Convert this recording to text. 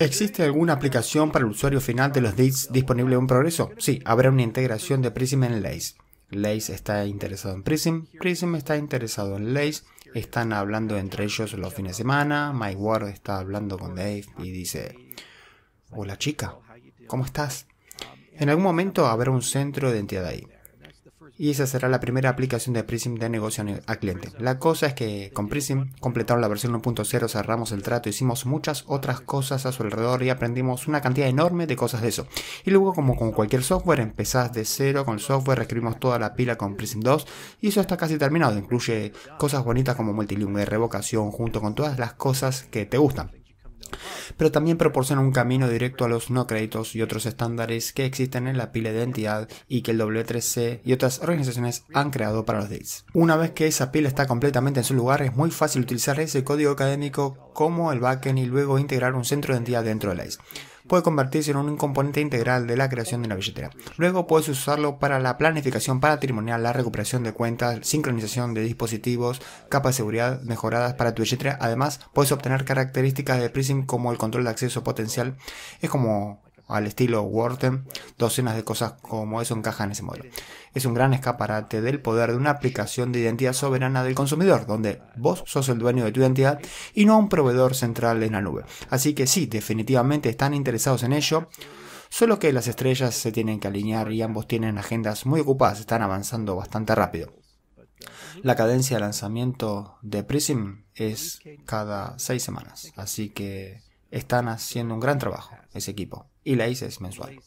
¿Existe alguna aplicación para el usuario final de los DITs disponible en progreso? Sí, habrá una integración de Prism en Lace. Lace está interesado en Prism, Prism está interesado en Lace, están hablando entre ellos los fines de semana, Mike Ward está hablando con Dave y dice, hola chica, ¿cómo estás? En algún momento habrá un centro de identidad ahí y esa será la primera aplicación de Prism de negocio a cliente. La cosa es que con Prism completaron la versión 1.0, cerramos el trato, hicimos muchas otras cosas a su alrededor y aprendimos una cantidad enorme de cosas de eso. Y luego como con cualquier software empezás de cero con el software, reescribimos toda la pila con Prism 2 y eso está casi terminado. Incluye cosas bonitas como multilingüe, revocación, junto con todas las cosas que te gustan pero también proporciona un camino directo a los no créditos y otros estándares que existen en la pila de identidad y que el W3C y otras organizaciones han creado para los DATES. Una vez que esa pila está completamente en su lugar, es muy fácil utilizar ese código académico como el backend y luego integrar un centro de identidad dentro de ACE puede convertirse en un componente integral de la creación de una billetera. Luego puedes usarlo para la planificación patrimonial, la recuperación de cuentas, sincronización de dispositivos, capas de seguridad mejoradas para tu billetera. Además, puedes obtener características de Prism como el control de acceso potencial. Es como al estilo Wharton, docenas de cosas como eso encajan en ese modelo. Es un gran escaparate del poder de una aplicación de identidad soberana del consumidor, donde vos sos el dueño de tu identidad y no un proveedor central en la nube. Así que sí, definitivamente están interesados en ello. Solo que las estrellas se tienen que alinear y ambos tienen agendas muy ocupadas, están avanzando bastante rápido. La cadencia de lanzamiento de Prism es cada seis semanas, así que están haciendo un gran trabajo ese equipo y la ICE es mensual.